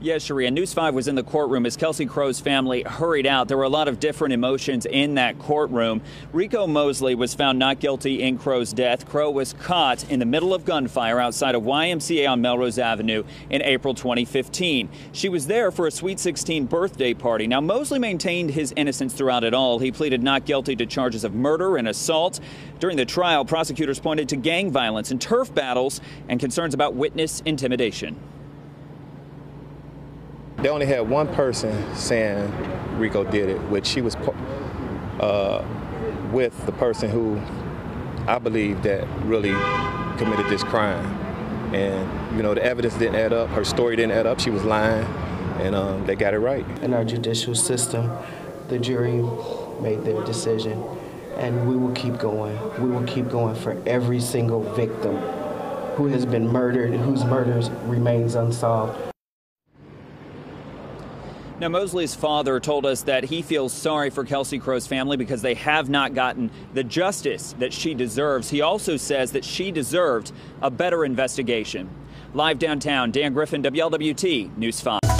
Yes, Sharia. News 5 was in the courtroom as Kelsey Crowe's family hurried out. There were a lot of different emotions in that courtroom. Rico Mosley was found not guilty in Crowe's death. Crowe was caught in the middle of gunfire outside of YMCA on Melrose Avenue in April 2015. She was there for a Sweet 16 birthday party. Now, Mosley maintained his innocence throughout it all. He pleaded not guilty to charges of murder and assault. During the trial, prosecutors pointed to gang violence and turf battles and concerns about witness intimidation. They only had one person saying Rico did it, which she was uh, with the person who I believe that really committed this crime. And, you know, the evidence didn't add up. Her story didn't add up. She was lying, and um, they got it right. In our judicial system, the jury made their decision, and we will keep going. We will keep going for every single victim who has been murdered, whose murders remains unsolved. Now, Mosley's father told us that he feels sorry for Kelsey Crowe's family because they have not gotten the justice that she deserves. He also says that she deserved a better investigation. Live downtown, Dan Griffin, WLWT News 5.